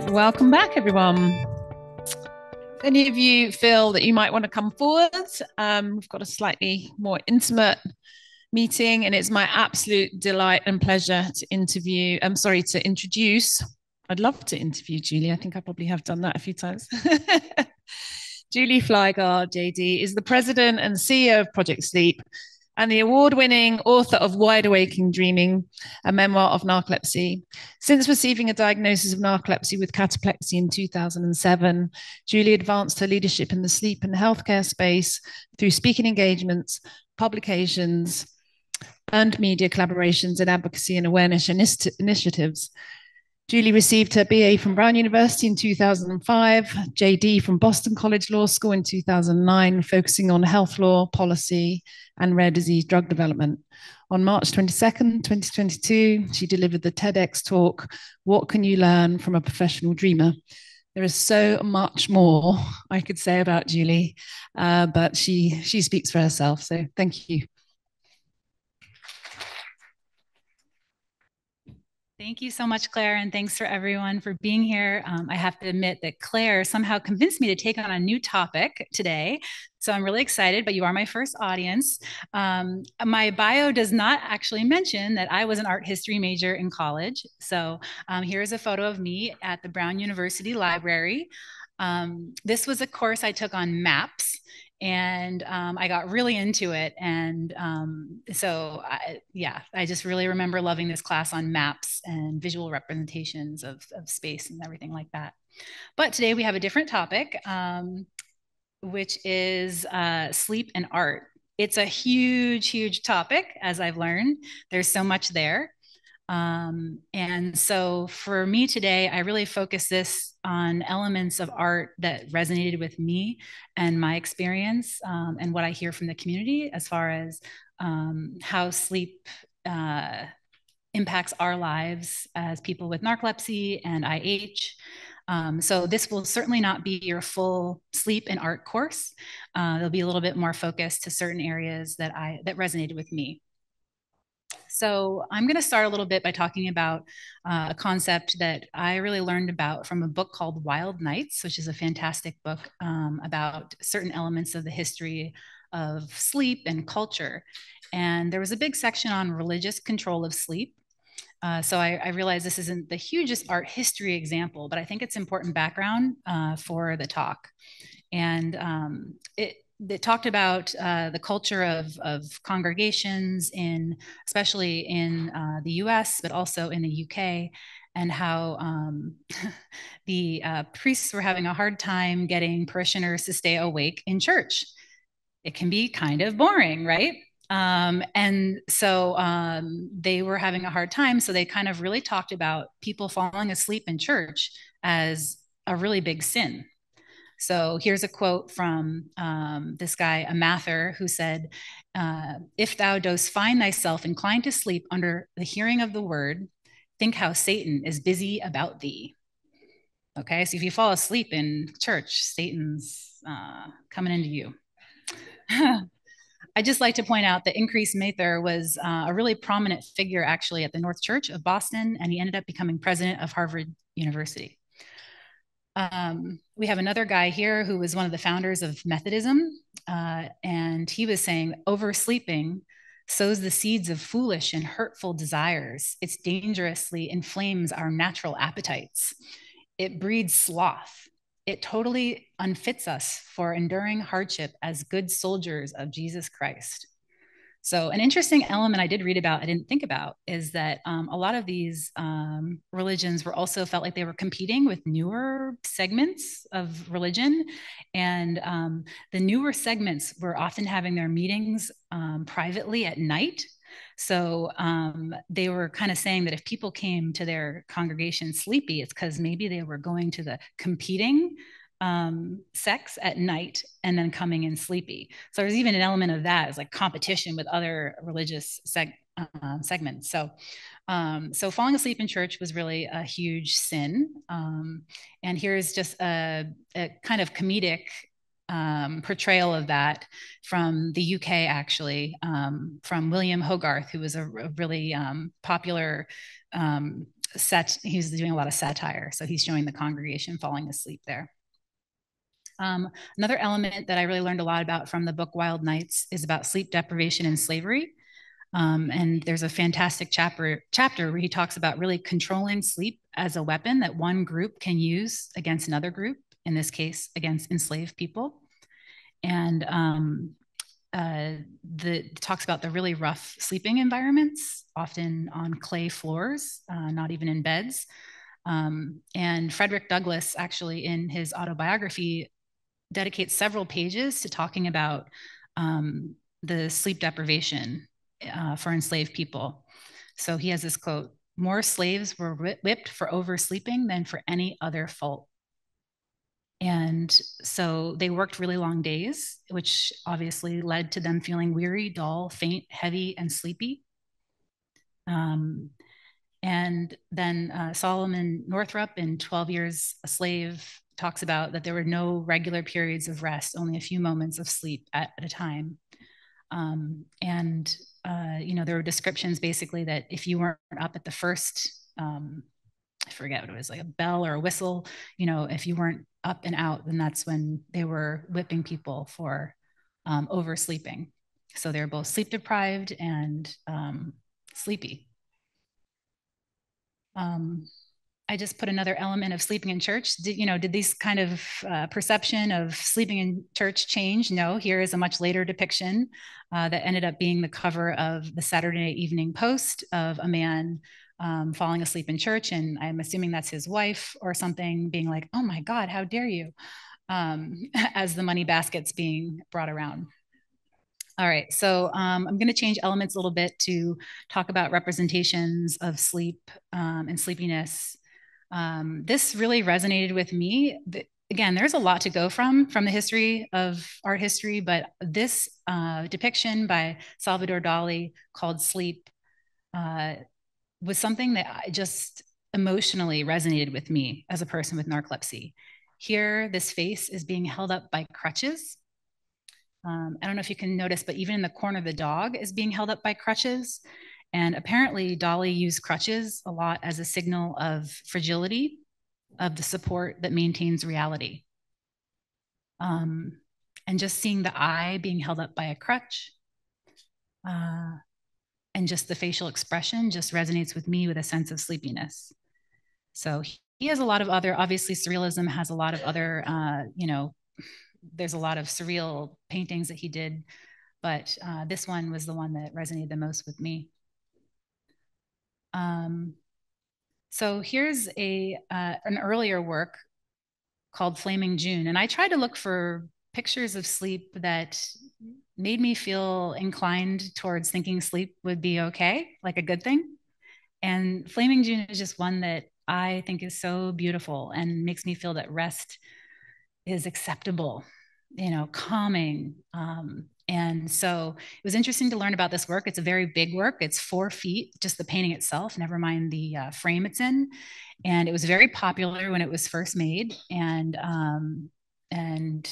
welcome back, everyone. Any of you feel that you might want to come forward, um, we've got a slightly more intimate meeting, and it's my absolute delight and pleasure to interview. I'm sorry to introduce. I'd love to interview Julie. I think I probably have done that a few times. Julie Flygare, JD, is the president and CEO of Project Sleep and the award winning author of Wide Awake and Dreaming, a memoir of narcolepsy. Since receiving a diagnosis of narcolepsy with cataplexy in 2007, Julie advanced her leadership in the sleep and healthcare space through speaking engagements, publications, and media collaborations and advocacy and awareness initiatives. Julie received her BA from Brown University in 2005, JD from Boston College Law School in 2009, focusing on health law, policy, and rare disease drug development. On March 22nd, 2022, she delivered the TEDx talk, What Can You Learn from a Professional Dreamer? There is so much more I could say about Julie, uh, but she, she speaks for herself. So thank you. Thank you so much, Claire, and thanks for everyone for being here. Um, I have to admit that Claire somehow convinced me to take on a new topic today. So I'm really excited, but you are my first audience. Um, my bio does not actually mention that I was an art history major in college. So um, here's a photo of me at the Brown University Library. Um, this was a course I took on maps and um, I got really into it. And um, so, I, yeah, I just really remember loving this class on maps and visual representations of, of space and everything like that. But today we have a different topic, um, which is uh, sleep and art. It's a huge, huge topic, as I've learned. There's so much there. Um, and so for me today, I really focus this on elements of art that resonated with me and my experience um, and what I hear from the community as far as um, how sleep uh, impacts our lives as people with narcolepsy and IH. Um, so this will certainly not be your full sleep and art course. Uh, there'll be a little bit more focused to certain areas that I that resonated with me. So I'm going to start a little bit by talking about uh, a concept that I really learned about from a book called Wild Nights, which is a fantastic book um, about certain elements of the history of sleep and culture. And there was a big section on religious control of sleep. Uh, so I, I, realize this isn't the hugest art history example, but I think it's important background uh, for the talk. And um, it, that talked about uh, the culture of, of congregations in, especially in uh, the U.S., but also in the UK, and how um, the uh, priests were having a hard time getting parishioners to stay awake in church. It can be kind of boring, right? Um, and so um, they were having a hard time. So they kind of really talked about people falling asleep in church as a really big sin so here's a quote from um, this guy, a mather, who said, uh, If thou dost find thyself inclined to sleep under the hearing of the word, think how Satan is busy about thee. Okay, so if you fall asleep in church, Satan's uh, coming into you. I'd just like to point out that Increase Mather was uh, a really prominent figure actually at the North Church of Boston, and he ended up becoming president of Harvard University. Um, we have another guy here who was one of the founders of Methodism, uh, and he was saying oversleeping sows the seeds of foolish and hurtful desires. It dangerously inflames our natural appetites. It breeds sloth. It totally unfits us for enduring hardship as good soldiers of Jesus Christ. So, an interesting element I did read about, I didn't think about, is that um, a lot of these um, religions were also felt like they were competing with newer segments of religion. And um, the newer segments were often having their meetings um, privately at night. So um, they were kind of saying that if people came to their congregation sleepy, it's because maybe they were going to the competing um, sects at night and then coming in sleepy. So there's even an element of that as like competition with other religious seg- uh, segments. So, um, so falling asleep in church was really a huge sin. Um, and here's just a, a kind of comedic um, portrayal of that from the UK, actually, um, from William Hogarth, who was a, a really um, popular um, set, he's doing a lot of satire. So he's showing the congregation falling asleep there. Um, another element that I really learned a lot about from the book Wild Nights is about sleep deprivation and slavery. Um, and there's a fantastic chapter chapter where he talks about really controlling sleep as a weapon that one group can use against another group, in this case, against enslaved people. And um, uh, the talks about the really rough sleeping environments, often on clay floors, uh, not even in beds. Um, and Frederick Douglass, actually, in his autobiography, dedicates several pages to talking about um, the sleep deprivation uh, for enslaved people. So he has this quote More slaves were whipped for oversleeping than for any other fault. And so they worked really long days, which obviously led to them feeling weary, dull, faint, heavy, and sleepy. Um, and then uh, Solomon Northup, in 12 Years a Slave, talks about that there were no regular periods of rest, only a few moments of sleep at, at a time. Um, and uh, you know, there were descriptions basically that if you weren't up at the first, um, I forget what it was, like a bell or a whistle, you know, if you weren't up and out, then that's when they were whipping people for um, oversleeping. So they're both sleep deprived and um, sleepy. Um, I just put another element of sleeping in church. Did, you know, did these kind of uh, perception of sleeping in church change? No, here is a much later depiction uh, that ended up being the cover of the Saturday Evening Post of a man um, falling asleep in church. And I'm assuming that's his wife or something being like, oh my God, how dare you? Um, as the money basket's being brought around. All right, so um, I'm going to change elements a little bit to talk about representations of sleep um, and sleepiness um, this really resonated with me. Again, there's a lot to go from from the history of art history, but this uh, depiction by Salvador Dali called "Sleep" uh, was something that I just emotionally resonated with me as a person with narcolepsy. Here, this face is being held up by crutches. Um, I don't know if you can notice, but even in the corner, the dog is being held up by crutches. And apparently, Dali used crutches a lot as a signal of fragility, of the support that maintains reality. Um, and just seeing the eye being held up by a crutch uh, and just the facial expression just resonates with me with a sense of sleepiness. So he has a lot of other, obviously, surrealism has a lot of other, uh, you know, there's a lot of surreal paintings that he did, but uh, this one was the one that resonated the most with me. Um, so here's a uh, an earlier work called Flaming June, and I tried to look for pictures of sleep that made me feel inclined towards thinking sleep would be okay, like a good thing. And Flaming June is just one that I think is so beautiful and makes me feel that rest is acceptable, you know, calming, um, and so it was interesting to learn about this work. It's a very big work. It's four feet, just the painting itself, never mind the uh, frame it's in. And it was very popular when it was first made. And um, and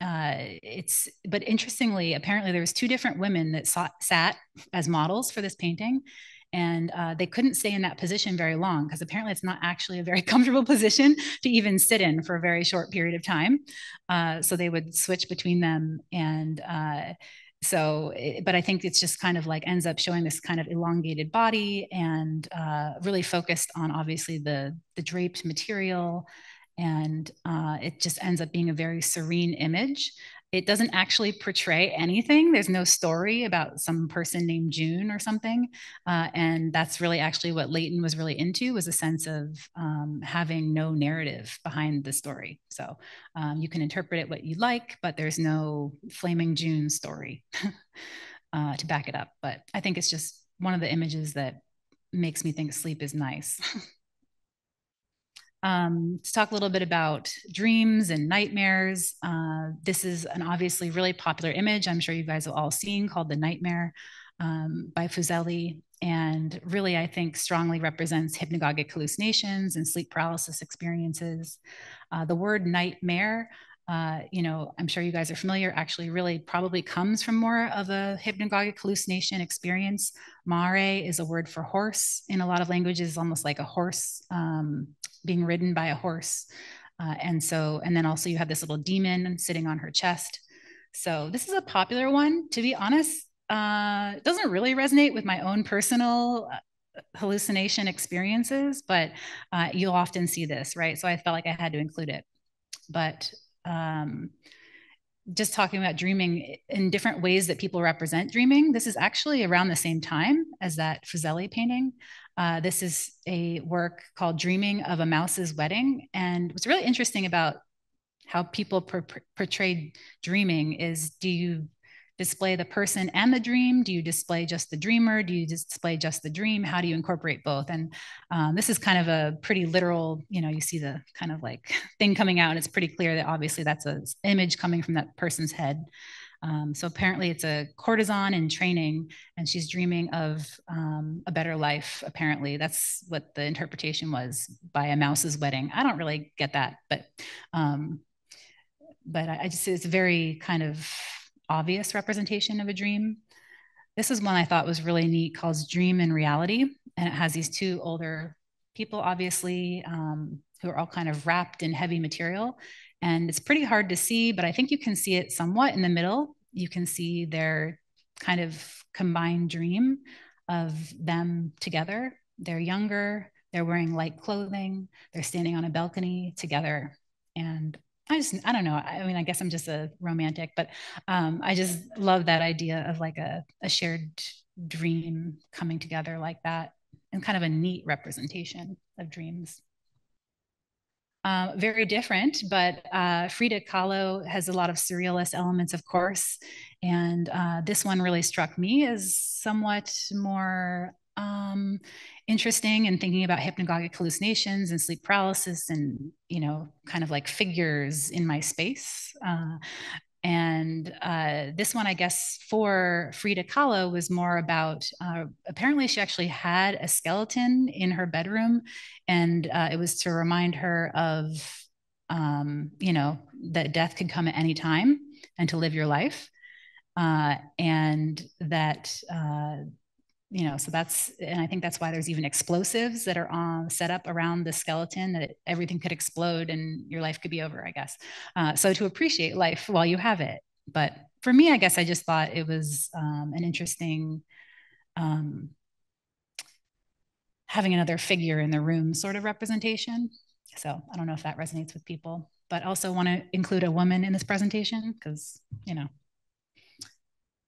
uh, it's but interestingly, apparently there was two different women that sat as models for this painting, and uh, they couldn't stay in that position very long because apparently it's not actually a very comfortable position to even sit in for a very short period of time. Uh, so they would switch between them and uh, so it, but i think it's just kind of like ends up showing this kind of elongated body and uh, really focused on obviously the the draped material and uh, it just ends up being a very serene image it doesn't actually portray anything. There's no story about some person named June or something. Uh, and that's really actually what Leighton was really into was a sense of um, having no narrative behind the story. So um, you can interpret it what you like, but there's no flaming June story uh, to back it up. But I think it's just one of the images that makes me think sleep is nice. um, to talk a little bit about dreams and nightmares. Uh, this is an obviously really popular image I'm sure you guys have all seen called The Nightmare um, by Fuseli. And really, I think strongly represents hypnagogic hallucinations and sleep paralysis experiences. Uh, the word nightmare uh, you know, I'm sure you guys are familiar, actually really probably comes from more of a hypnagogic hallucination experience. Mare is a word for horse in a lot of languages, almost like a horse um, being ridden by a horse. Uh, and so, and then also you have this little demon sitting on her chest. So this is a popular one. To be honest, uh, it doesn't really resonate with my own personal uh, hallucination experiences, but uh, you'll often see this, right? So I felt like I had to include it. But um, just talking about dreaming in different ways that people represent dreaming. This is actually around the same time as that Fuseli painting. Uh, this is a work called Dreaming of a Mouse's Wedding. And what's really interesting about how people per- portray dreaming is do you display the person and the dream? Do you display just the dreamer? Do you display just the dream? How do you incorporate both? And um, this is kind of a pretty literal, you know, you see the kind of like thing coming out. And it's pretty clear that obviously that's an image coming from that person's head. Um, so apparently it's a courtesan in training and she's dreaming of um, a better life. Apparently that's what the interpretation was by a mouse's wedding. I don't really get that, but, um, but I, I just, it's very kind of obvious representation of a dream. This is one I thought was really neat called Dream and Reality. And it has these two older people, obviously, um, who are all kind of wrapped in heavy material. And it's pretty hard to see, but I think you can see it somewhat in the middle. You can see their kind of combined dream of them together. They're younger, they're wearing light clothing, they're standing on a balcony together. And I just, I don't know. I mean, I guess I'm just a romantic, but um, I just love that idea of like a, a shared dream coming together like that and kind of a neat representation of dreams. Uh, very different, but uh, Frida Kahlo has a lot of surrealist elements, of course. And uh, this one really struck me as somewhat more um, interesting and thinking about hypnagogic hallucinations and sleep paralysis and you know kind of like figures in my space. Uh, and uh, this one i guess for frida kahlo was more about uh, apparently she actually had a skeleton in her bedroom and uh, it was to remind her of um, you know that death could come at any time and to live your life. Uh, and that uh, you know so that's and i think that's why there's even explosives that are on set up around the skeleton that everything could explode and your life could be over i guess. Uh, so to appreciate life while you have it. But for me i guess i just thought it was um, an interesting um, having another figure in the room sort of representation. So i don't know if that resonates with people but also want to include a woman in this presentation because you know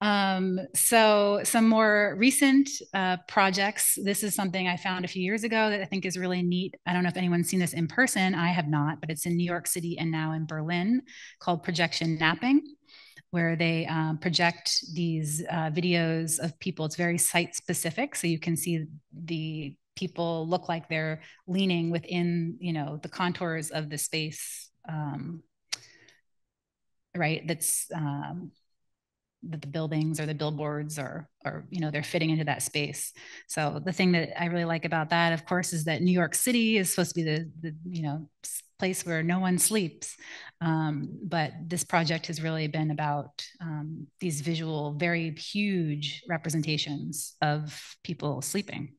um, so some more recent uh, projects. This is something I found a few years ago that I think is really neat. I don't know if anyone's seen this in person. I have not, but it's in New York City and now in Berlin called Projection Napping, where they um, project these uh, videos of people. It's very site specific. So you can see the people look like they're leaning within, you know, the contours of the space, um, right? That's um, the, the buildings or the billboards or or you know they're fitting into that space. So the thing that i really like about that of course is that new york city is supposed to be the, the you know place where no one sleeps. Um, but this project has really been about um, these visual very huge representations of people sleeping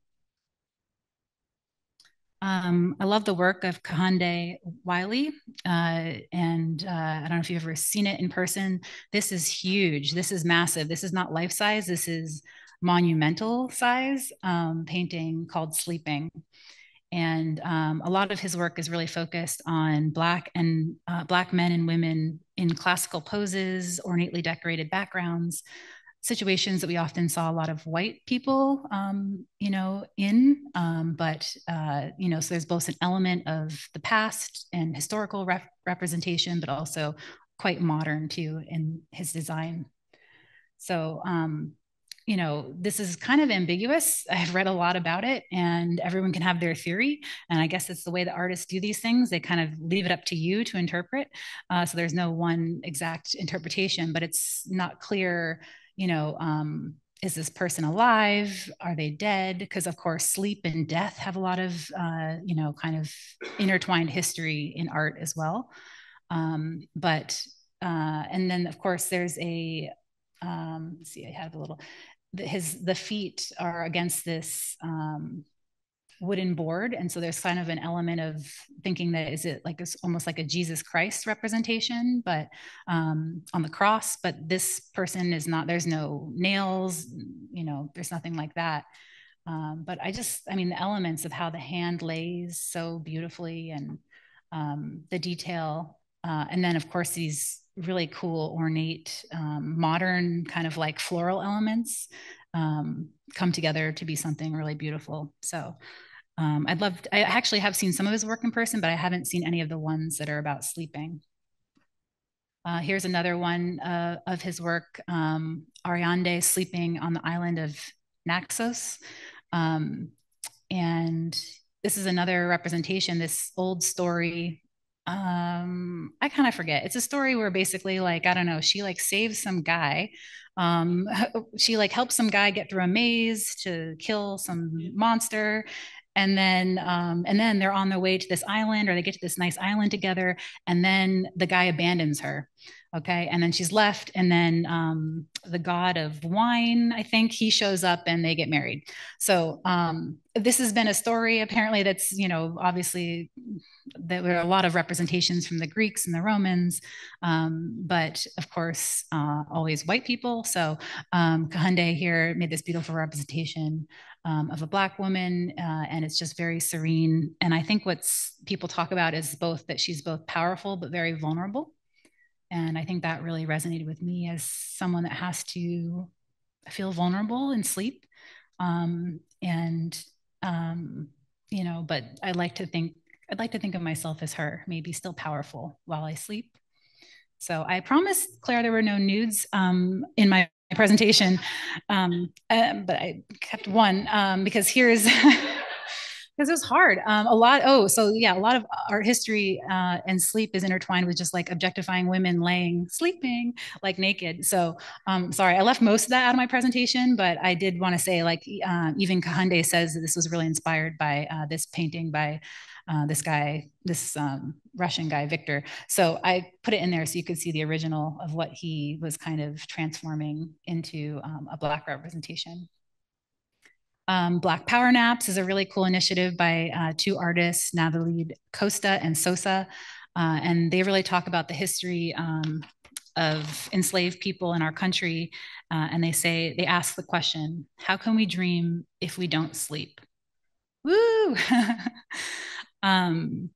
um, I love the work of Kehinde Wiley, uh, and uh, I don't know if you've ever seen it in person. This is huge. This is massive. This is not life size. This is monumental size um, painting called Sleeping. And um, a lot of his work is really focused on Black and uh, Black men and women in classical poses, ornately decorated backgrounds, situations that we often saw a lot of white people, um, you know, in. Um, but uh, you know, so there's both an element of the past and historical rep- representation, but also quite modern too in his design. So, um, you know, this is kind of ambiguous. I've read a lot about it, and everyone can have their theory. And I guess it's the way that artists do these things. They kind of leave it up to you to interpret. Uh, so there's no one exact interpretation, but it's not clear you know, um, is this person alive? Are they dead? Because of course, sleep and death have a lot of, uh, you know, kind of intertwined history in art as well. Um, but uh, and then of course there's a um, see, I have a little. His the feet are against this um, wooden board, and so there's kind of an element of thinking that is it like it's almost like a Jesus Christ representation, but um, on the cross. But this person is not. There's no nails. You know, there's nothing like that. Um, but I just, I mean, the elements of how the hand lays so beautifully and um, the detail. Uh, and then, of course, these really cool, ornate, um, modern kind of like floral elements um, come together to be something really beautiful. So um, I'd love, to, I actually have seen some of his work in person, but I haven't seen any of the ones that are about sleeping. Uh, here's another one uh, of his work, um, Ariadne sleeping on the island of Naxos. Um, and this is another representation, this old story. Um, I kind of forget. It's a story where basically, like, I don't know, she like saves some guy. Um, she like helps some guy get through a maze to kill some monster and then um, and then they're on their way to this island or they get to this nice island together and then the guy abandons her okay? And then she's left and then um, the god of wine i think he shows up and they get married. So um, this has been a story apparently that's you know obviously there were a lot of representations from the greeks and the romans um, but of course uh, always white people. So um, Kehinde here made this beautiful representation um, of a black woman uh, and it's just very serene and i think what's people talk about is both that she's both powerful but very vulnerable and I think that really resonated with me as someone that has to feel vulnerable in sleep. Um, and, um, you know, but I like to think, I'd like to think of myself as her, maybe still powerful while I sleep. So I promised Claire there were no nudes um, in my presentation, um, um, but I kept one um, because here's because it was hard. Um, a lot. Oh, so yeah, a lot of art history uh, and sleep is intertwined with just like objectifying women laying, sleeping like naked. So um, sorry, I left most of that out of my presentation, but I did want to say like uh, even Kehinde says that this was really inspired by uh, this painting by uh, this guy, this um, Russian guy, Victor. So I put it in there so you could see the original of what he was kind of transforming into um, a black representation. Um, Black Power Naps is a really cool initiative by uh, two artists, Navild Acosta and Sosa. Uh, and they really talk about the history um, of enslaved people in our country. Uh, and they say, they ask the question, how can we dream if we don't sleep? Woo! um,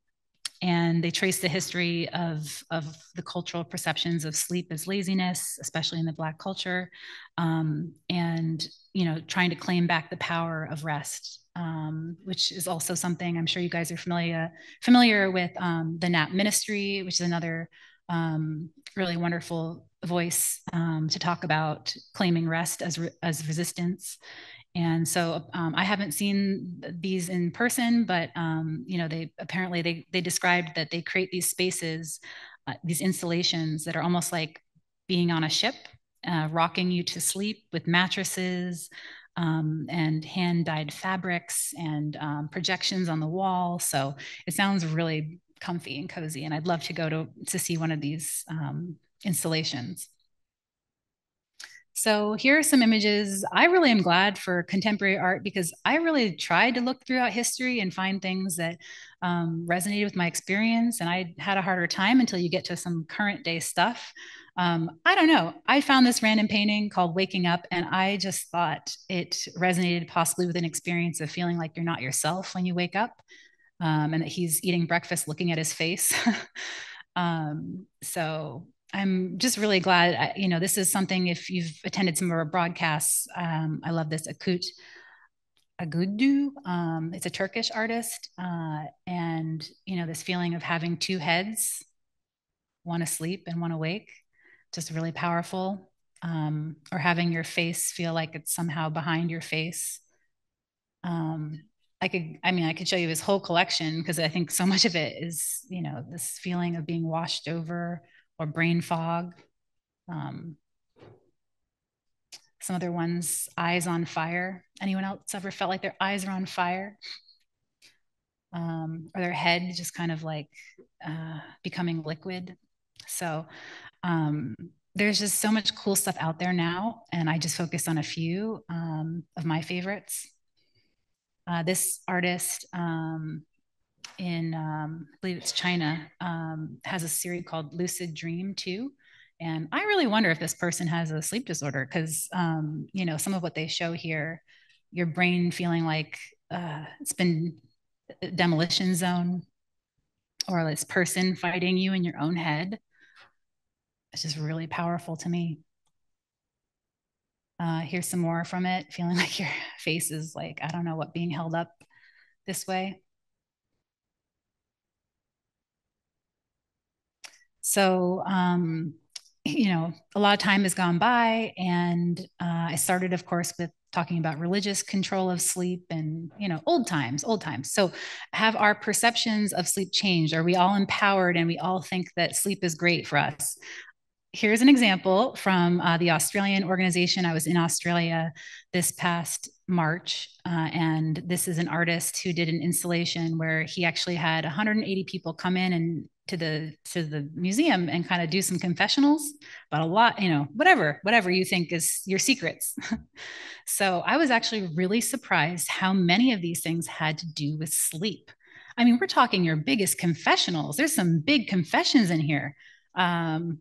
and they trace the history of, of the cultural perceptions of sleep as laziness, especially in the Black culture, um, and you know, trying to claim back the power of rest, um, which is also something I'm sure you guys are familiar familiar with. Um, the Nap Ministry, which is another um, really wonderful voice um, to talk about claiming rest as re- as resistance and so um, I haven't seen these in person, but um, you know, they apparently they they described that they create these spaces, uh, these installations that are almost like being on a ship, uh, rocking you to sleep with mattresses um, and hand dyed fabrics and um, projections on the wall. So it sounds really comfy and cozy, and I'd love to go to to see one of these um, installations. So here are some images. I really am glad for contemporary art because I really tried to look throughout history and find things that um, resonated with my experience. And I had a harder time until you get to some current day stuff. Um, I don't know. I found this random painting called Waking Up, and I just thought it resonated possibly with an experience of feeling like you're not yourself when you wake up, um, and that he's eating breakfast looking at his face. um, so I'm just really glad. You know, this is something. If you've attended some of our broadcasts, um, I love this Aykut Aydoğdu. Um, it's a Turkish artist, uh, and you know, this feeling of having two heads, one asleep and one awake, just really powerful. Um, or having your face feel like it's somehow behind your face. Um, I could, I mean, I could show you his whole collection because I think so much of it is, you know, this feeling of being washed over or brain fog. Um, some other ones, eyes on fire. Anyone else ever felt like their eyes are on fire? um, or their head just kind of like uh, becoming liquid. So um, there's just so much cool stuff out there now, and I just focused on a few um, of my favorites. Uh, this artist um, in, um, I believe it's China, um, has a series called Lucid Dream 2. And I really wonder if this person has a sleep disorder because, um, you know, some of what they show here, your brain feeling like uh, it's been demolition zone or this person fighting you in your own head. It's just really powerful to me. Uh, here's some more from it, feeling like your face is like, I don't know what, being held up this way. So, um, you know, a lot of time has gone by, and uh, I started, of course, with talking about religious control of sleep and you know old times old times. So have our perceptions of sleep changed? Are we all empowered and we all think that sleep is great for us here's an example from uh, the australian organization. I was in australia this past march uh, and this is an artist who did an installation where he actually had 180 people come in and to the to the museum and kind of do some confessionals but a lot you know whatever whatever you think is your secrets. So i was actually really surprised how many of these things had to do with sleep. I mean we're talking your biggest confessionals. There's some big confessions in here. Um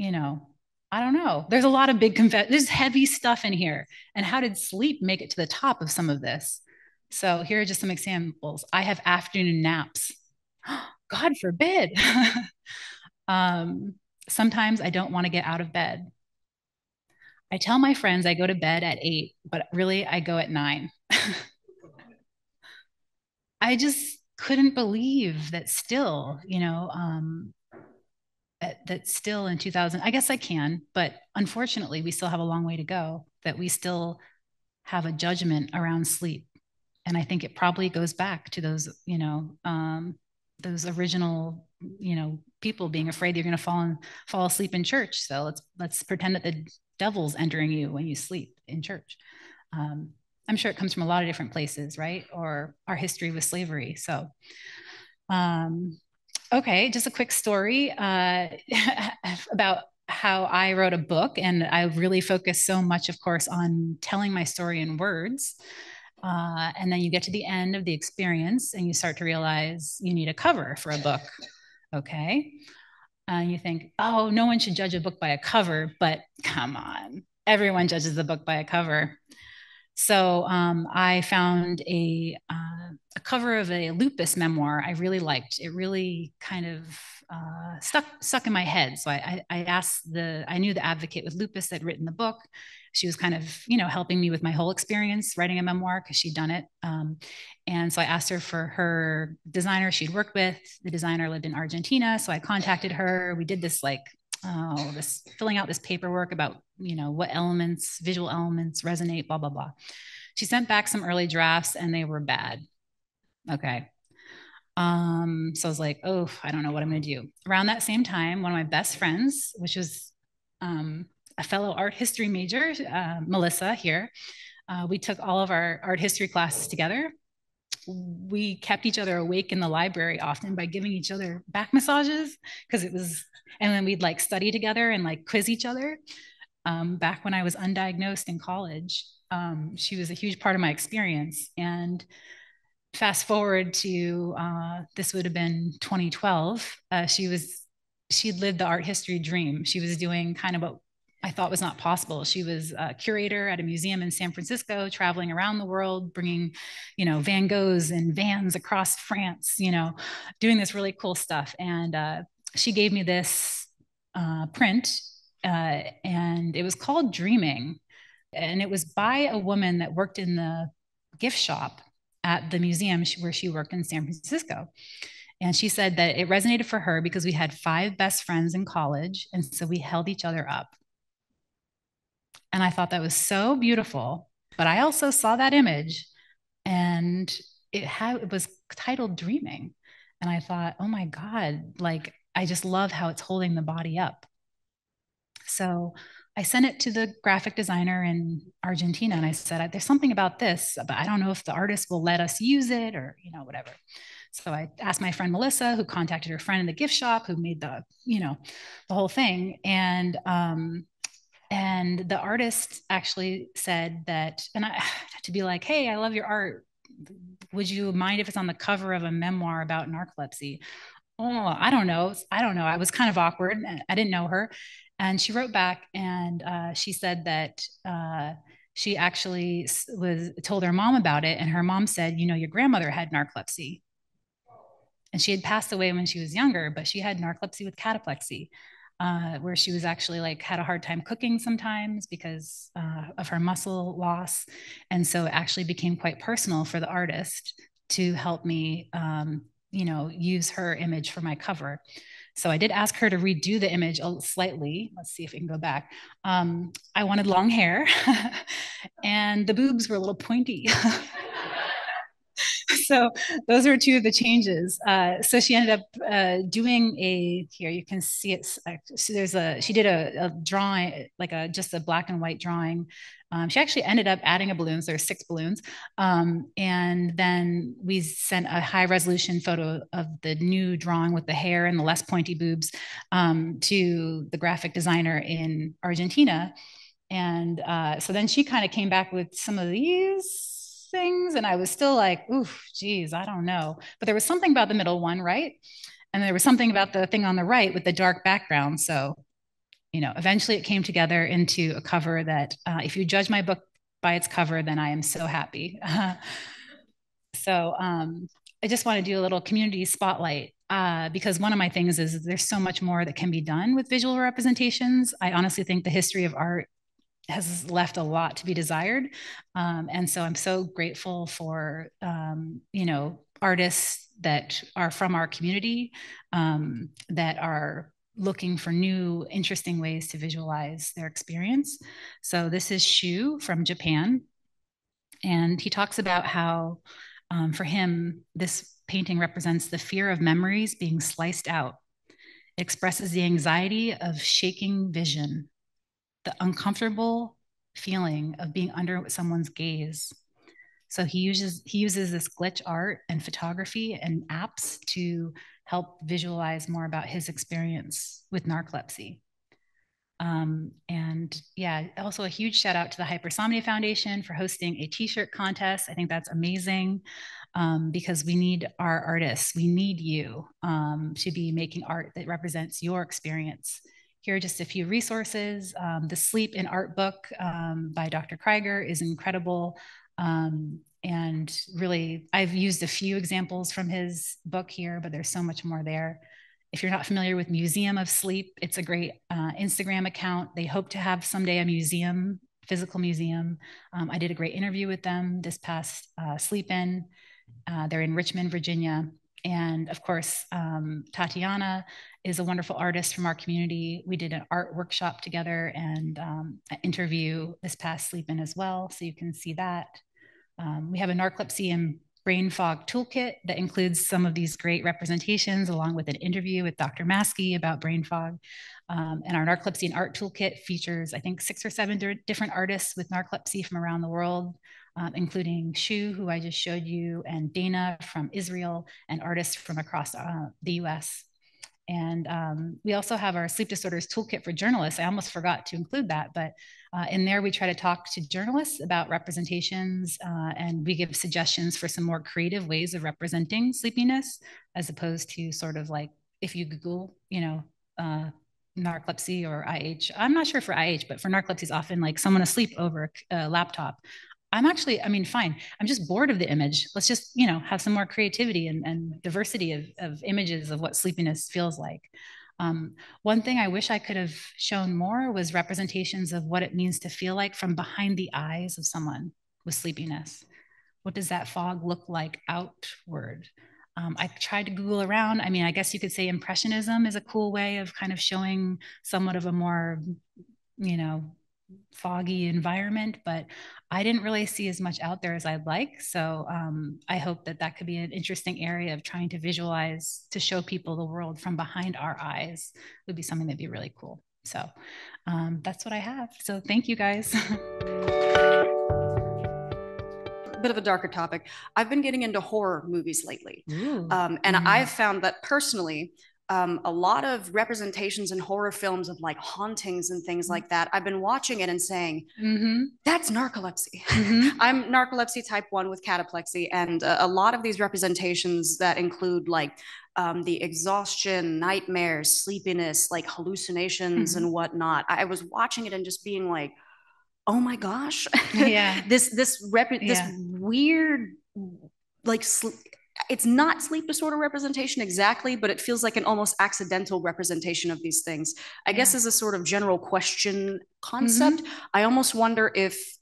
you know i don't know there's a lot of big confess there's heavy stuff in here and how did sleep make it to the top of some of this so here are just some examples i have afternoon naps God forbid. um, sometimes I don't want to get out of bed. I tell my friends I go to bed at eight, but really I go at nine. I just couldn't believe that still, you know, um, that, that still in 2000, I guess I can, but unfortunately, we still have a long way to go, that we still have a judgment around sleep. And I think it probably goes back to those, you know, um, those original you know people being afraid you're going to fall and fall asleep in church. So let's let's pretend that the devil's entering you when you sleep in church. Um, i'm sure it comes from a lot of different places right? Or our history with slavery. So um, okay just a quick story uh, about how I wrote a book, and I really focus so much, of course, on telling my story in words. Uh, and then you get to the end of the experience and you start to realize you need a cover for a book. Okay. And you think, oh, no one should judge a book by a cover, but come on, everyone judges the book by a cover. So um, I found a, uh, a cover of a lupus memoir I really liked. It really kind of uh, stuck stuck in my head. So I, I, asked the I knew the advocate with lupus that written the book. She was kind of you know helping me with my whole experience writing a memoir because she'd done it. Um, and so I asked her for her designer she'd worked with. The designer lived in Argentina, so I contacted her. We did this like oh this filling out this paperwork about you know what elements visual elements resonate blah blah blah. She sent back some early drafts and they were bad. Okay, um, so I was like, oh, I don't know what I'm going to do. Around that same time, one of my best friends, which was um, a fellow art history major, uh, Melissa here, uh, we took all of our art history classes together. We kept each other awake in the library often by giving each other back massages because it was, and then we'd like study together and like quiz each other. Um, back when I was undiagnosed in college, um, she was a huge part of my experience. And fast forward to uh, this would have been 2012 uh, she was she'd lived the art history dream she was doing kind of what i thought was not possible she was a curator at a museum in san francisco traveling around the world bringing you know van goghs and vans across france you know doing this really cool stuff and uh, she gave me this uh, print uh, and it was called dreaming and it was by a woman that worked in the gift shop at the museum where she worked in San Francisco. And she said that it resonated for her because we had five best friends in college. And so we held each other up. And I thought that was so beautiful. But I also saw that image and it had it was titled Dreaming. And I thought, oh my God, like I just love how it's holding the body up. So I sent it to the graphic designer in Argentina and I said, there's something about this, but I don't know if the artist will let us use it or, you know, whatever. So I asked my friend Melissa, who contacted her friend in the gift shop, who made the, you know, the whole thing. And um, and the artist actually said that, and I had to be like, hey, I love your art. Would you mind if it's on the cover of a memoir about narcolepsy? Oh, I don't know. I don't know. I was kind of awkward. I didn't know her. And she wrote back and uh, she said that uh, she actually was told her mom about it. And her mom said, you know, your grandmother had narcolepsy and she had passed away when she was younger, but she had narcolepsy with cataplexy, uh, where she was actually like had a hard time cooking sometimes because uh, of her muscle loss, and so it actually became quite personal for the artist to help me, um, you know, use her image for my cover. So I did ask her to redo the image slightly. Let's see if we can go back. Um, I wanted long hair, and the boobs were a little pointy. so those were two of the changes. Uh, so she ended up uh, doing a here you can see it. So there's a she did a, a, drawing like a just a black and white drawing. Um, she actually ended up adding a balloon. balloons. There's six balloons, um, and then we sent a high resolution photo of the new drawing with the hair and the less pointy boobs um, to the graphic designer in Argentina. And uh, so then she kind of came back with some of these things. And I was still like, oof, geez, I don't know. But there was something about the middle one, right? And there was something about the thing on the right with the dark background. So, you know, eventually it came together into a cover that uh, if you judge my book by its cover, then I am so happy. so um, I just want to do a little community spotlight uh, because one of my things is there's so much more that can be done with visual representations. I honestly think the history of art has left a lot to be desired. Um, and so I'm so grateful for, um, you know, artists that are from our community um, that are looking for new, interesting ways to visualize their experience. So this is Shu from Japan. And he talks about how, um, for him, this painting represents the fear of memories being sliced out. It expresses the anxiety of shaking vision the uncomfortable feeling of being under someone's gaze. So he uses he uses this glitch art and photography and apps to help visualize more about his experience with narcolepsy. Um, and yeah, also a huge shout out to the Hypersomnia Foundation for hosting a t-shirt contest. I think that's amazing um, because we need our artists. We need you um, to be making art that represents your experience here are just a few resources. Um, the Sleep in Art book um, by Dr. Kryger is incredible. Um, and really, I've used a few examples from his book here, but there's so much more there. If you're not familiar with Museum of Sleep, it's a great uh, Instagram account. They hope to have someday a museum, physical museum. Um, I did a great interview with them this past uh, Sleep In. Uh, they're in Richmond, Virginia. And of course, um, Tatiana is a wonderful artist from our community. We did an art workshop together and um, an interview this past sleep in as well. So you can see that. Um, we have a narcolepsy and brain fog toolkit that includes some of these great representations along with an interview with Dr. Maskey about brain fog. Um, and our narcolepsy and art toolkit features, I think, six or seven different artists with narcolepsy from around the world um, including Shu, who I just showed you, and Dana from Israel, and artists from across uh, the US. And um, we also have our sleep disorders toolkit for journalists. I almost forgot to include that, but uh, in there we try to talk to journalists about representations uh, and we give suggestions for some more creative ways of representing sleepiness as opposed to sort of like if you Google, you know, uh, narcolepsy or IH. I'm not sure for IH, but for narcolepsy is often like someone asleep over a laptop. I'm actually, I mean, fine. I'm just bored of the image. Let's just, you know, have some more creativity and, and diversity of, of images of what sleepiness feels like. Um, one thing I wish I could have shown more was representations of what it means to feel like from behind the eyes of someone with sleepiness. What does that fog look like outward? Um, I tried to Google around. I mean, I guess you could say impressionism is a cool way of kind of showing somewhat of a more, you know, foggy environment, but I didn't really see as much out there as I'd like. So um, I hope that that could be an interesting area of trying to visualize to show people the world from behind our eyes would be something that'd be really cool. So um, that's what I have. So thank you guys. bit of a darker topic. I've been getting into horror movies lately. Um, and mm. I've found that personally, um, a lot of representations in horror films of like hauntings and things like that. I've been watching it and saying, mm-hmm. that's narcolepsy. Mm-hmm. I'm narcolepsy type one with cataplexy. And uh, a lot of these representations that include like um, the exhaustion, nightmares, sleepiness, like hallucinations mm-hmm. and whatnot. I was watching it and just being like, oh my gosh, yeah, this this rep- yeah. this weird like sl- it's not sleep disorder representation exactly, but it feels like an almost accidental representation of these things. I yeah. guess as a sort of general question concept, mm-hmm. I almost wonder if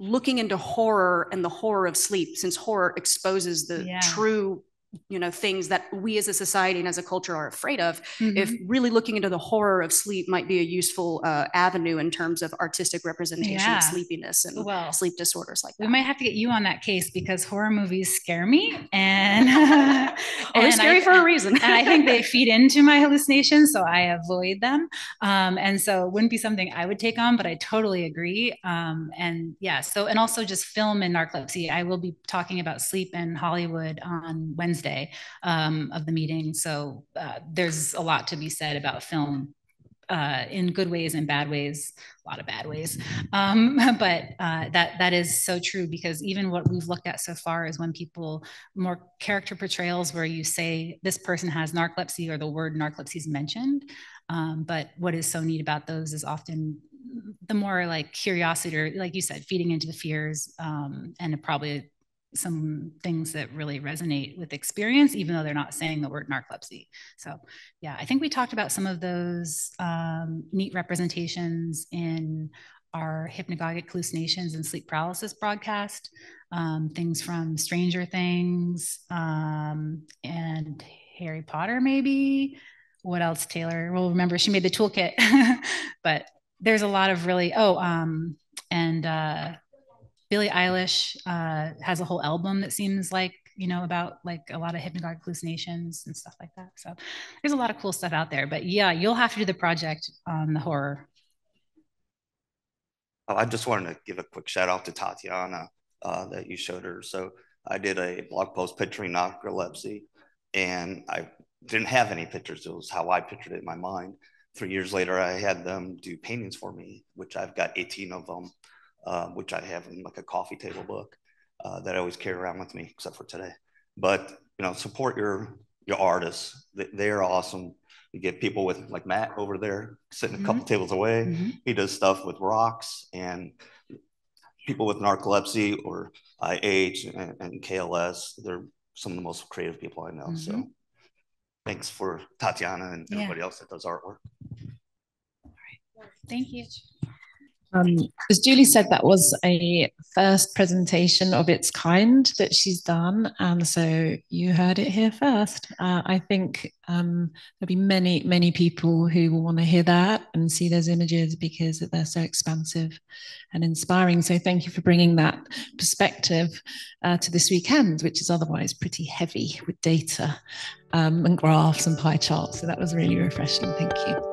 looking into horror and the horror of sleep, since horror exposes the yeah. true you know things that we as a society and as a culture are afraid of mm-hmm. if really looking into the horror of sleep might be a useful uh, avenue in terms of artistic representation yeah. of sleepiness and well, sleep disorders like that. we might have to get you on that case because horror movies scare me and, oh, and they're scary I, for a reason. And i think they feed into my hallucinations so i avoid them. Um, and so it wouldn't be something i would take on but i totally agree. Um, and yeah so and also just film and narcolepsy. I will be talking about sleep in hollywood on wednesday Wednesday um, of the meeting. So uh, there's a lot to be said about film uh, in good ways and bad ways, a lot of bad ways. Um, but uh, that that is so true because even what we've looked at so far is when people more character portrayals where you say this person has narcolepsy or the word narcolepsy is mentioned. Um, but what is so neat about those is often the more like curiosity or like you said, feeding into the fears um, and probably some things that really resonate with experience, even though they're not saying the word narcolepsy. So, yeah, I think we talked about some of those um, neat representations in our hypnagogic hallucinations and sleep paralysis broadcast. Um, things from Stranger Things um, and Harry Potter, maybe. What else, Taylor? Well, remember she made the toolkit, but there's a lot of really, oh, um, and uh, Billie Eilish uh, has a whole album that seems like you know about like a lot of hypnagogic hallucinations and stuff like that. So there's a lot of cool stuff out there. But yeah, you'll have to do the project on the horror. Oh, I just wanted to give a quick shout out to Tatiana uh, that you showed her. So I did a blog post picturing narcolepsy, and I didn't have any pictures. It was how I pictured it in my mind. Three years later, I had them do paintings for me, which I've got 18 of them uh, which I have in like a coffee table book uh, that I always carry around with me, except for today. But you know, support your your artists. They, they are awesome. You get people with like Matt over there sitting mm-hmm. a couple tables away. Mm-hmm. He does stuff with rocks and people with narcolepsy or IH and, and KLS. They're some of the most creative people I know. Mm-hmm. So thanks for Tatiana and yeah. everybody else that does artwork. All right. Thank you. Um, as Julie said, that was a first presentation of its kind that she's done. And so you heard it here first. Uh, I think um, there'll be many, many people who will want to hear that and see those images because they're so expansive and inspiring. So thank you for bringing that perspective uh, to this weekend, which is otherwise pretty heavy with data um, and graphs and pie charts. So that was really refreshing. Thank you.